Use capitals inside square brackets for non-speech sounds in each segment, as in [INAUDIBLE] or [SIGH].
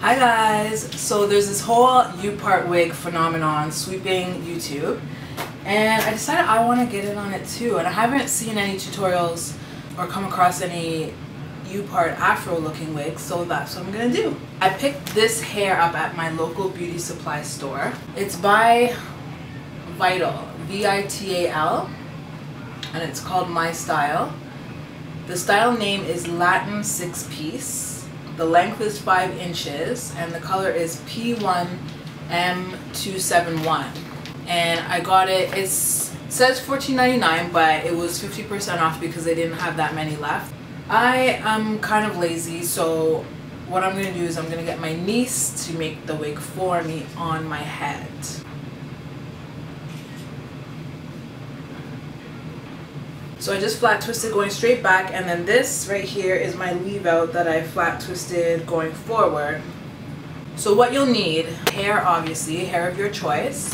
Hi guys! So there's this whole U-part wig phenomenon sweeping YouTube and I decided I want to get in on it too and I haven't seen any tutorials or come across any U-part afro looking wigs so that's what I'm gonna do. I picked this hair up at my local beauty supply store. It's by Vital, V-I-T-A-L and it's called My Style. The style name is Latin Six Piece the length is 5 inches and the color is P1M271. And I got it, it says $14.99 but it was 50% off because they didn't have that many left. I am kind of lazy so what I'm going to do is I'm going to get my niece to make the wig for me on my head. So I just flat twisted going straight back and then this right here is my leave out that I flat twisted going forward. So what you'll need, hair obviously, hair of your choice,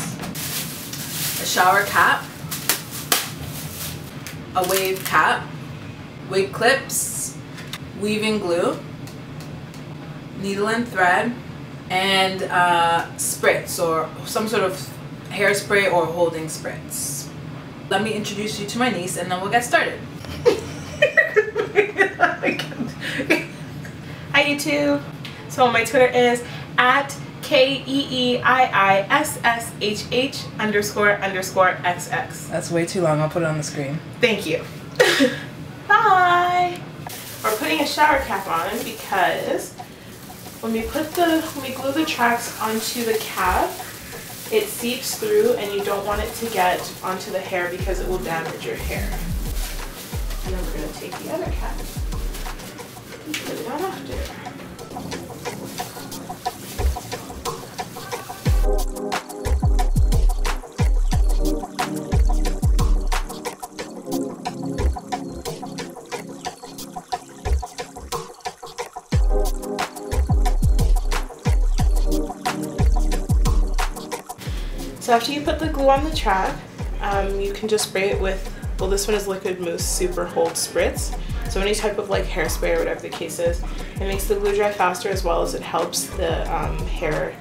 a shower cap, a wave cap, wig clips, weaving glue, needle and thread, and uh, spritz or some sort of hairspray or holding spritz let me introduce you to my niece and then we'll get started. [LAUGHS] Hi YouTube. So my Twitter is at K-E-E-I-I-S-S-H-H underscore underscore XX. That's way too long. I'll put it on the screen. Thank you. [LAUGHS] Bye. We're putting a shower cap on because when we put the, when we glue the tracks onto the cap, it seeps through and you don't want it to get onto the hair because it will damage your hair. And then we're going to take the other cap and put it on after. So after you put the glue on the track, um, you can just spray it with, well this one is Liquid Mousse Super Hold Spritz. So any type of like hairspray or whatever the case is. It makes the glue dry faster as well as it helps the um, hair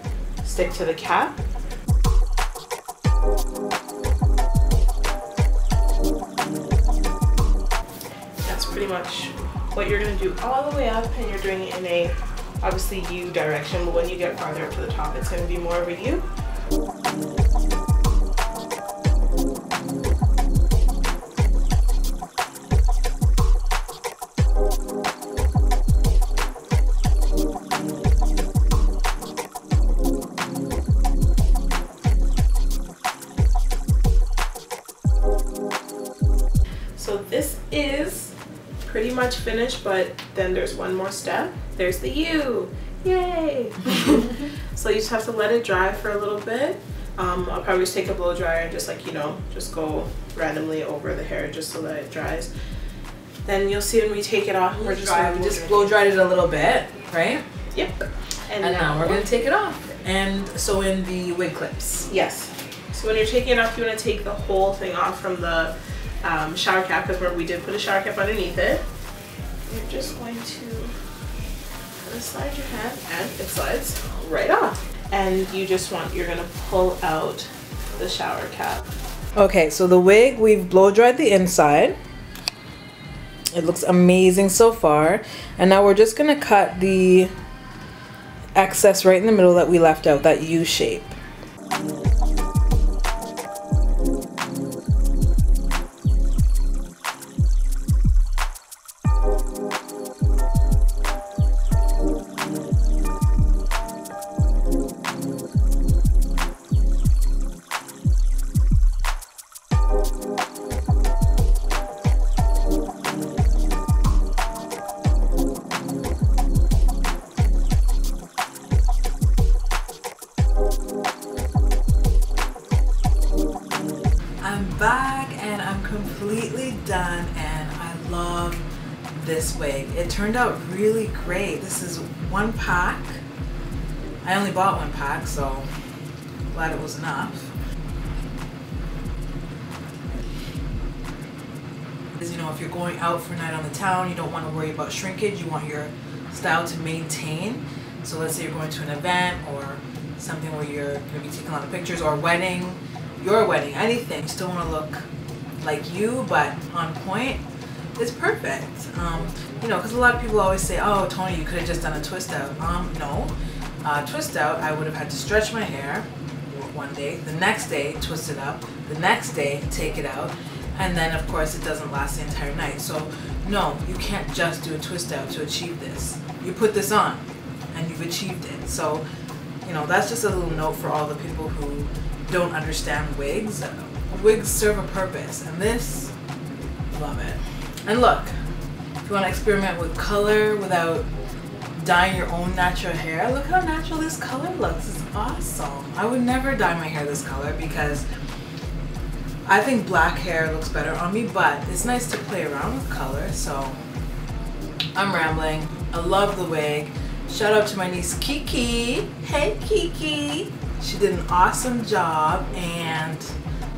stick to the cap. That's pretty much what you're going to do all the way up and you're doing it in a obviously U direction but when you get farther up to the top it's to be more of a U. is pretty much finished, but then there's one more step. There's the U. Yay! [LAUGHS] so you just have to let it dry for a little bit. Um, I'll probably just take a blow dryer and just like, you know, just go randomly over the hair just so that it dries. Then you'll see when we take it off, we're just dry, we just blow dried it a little bit, right? Yep. And, and now, now we're gonna take it off and sew in the wig clips. Yes. So when you're taking it off, you want to take the whole thing off from the um, shower cap because we did put a shower cap underneath it. You're just going to slide your hand and it slides right off. And you just want, you're gonna pull out the shower cap. Okay, so the wig, we've blow dried the inside. It looks amazing so far. And now we're just gonna cut the excess right in the middle that we left out, that U shape. Love this wig. It turned out really great. This is one pack. I only bought one pack so glad it was enough. Because you know if you're going out for a night on the town you don't want to worry about shrinkage. You want your style to maintain. So let's say you're going to an event or something where you're going to be taking a lot of pictures or wedding, your wedding, anything. You still want to look like you, but on point. It's perfect. Um, you know, because a lot of people always say, "Oh, Toni, you could have just done a twist out." Um, no. Uh, twist out, I would have had to stretch my hair one day, the next day twist it up, the next day take it out, and then of course it doesn't last the entire night. So no, you can't just do a twist out to achieve this. You put this on and you've achieved it. So, you know, that's just a little note for all the people who don't understand wigs. Wigs serve a purpose and this, love it. And look, if you want to experiment with color without dyeing your own natural hair, look how natural this color looks. It's awesome. I would never dye my hair this color because I think black hair looks better on me, but it's nice to play around with color, so I'm rambling. I love the wig. Shout out to my niece Kiki. Hey Kiki. She did an awesome job and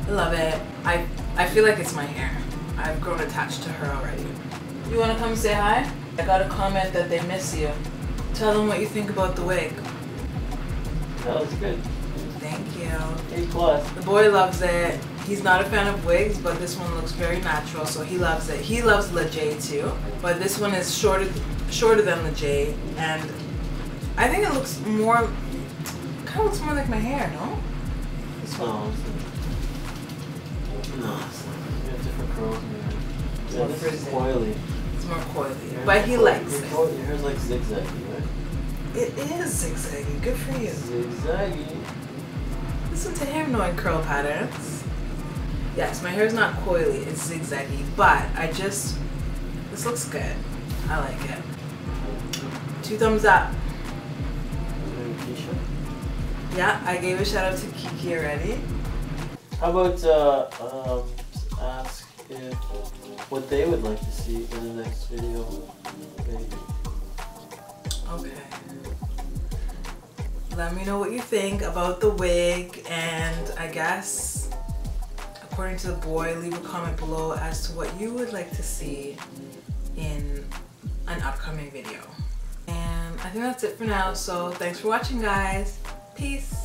I love it. I, I feel like it's my hair. I've grown attached to her already. You wanna come say hi? I got a comment that they miss you. Tell them what you think about the wig. That was good. Thank you. A plus. The boy loves it. He's not a fan of wigs, but this one looks very natural, so he loves it. He loves the J too, but this one is shorter, shorter than the J, and I think it looks more, kind of looks more like my hair, no? This one. No. No, more coily. It's more coily, but he likes your, it. Your hair's like zigzaggy, right? It is zigzaggy. Good for you. Zigzaggy. Listen to him knowing curl patterns. Yes, my hair is not coily, it's zigzaggy, but I just, this looks good. I like it. Two thumbs up. Yeah, I gave a shout out to Kiki already. How about uh, um, ask if what they would like to see in the next video? Maybe. Okay. Let me know what you think about the wig and I guess according to the boy, leave a comment below as to what you would like to see in an upcoming video. And I think that's it for now. So thanks for watching guys. Peace.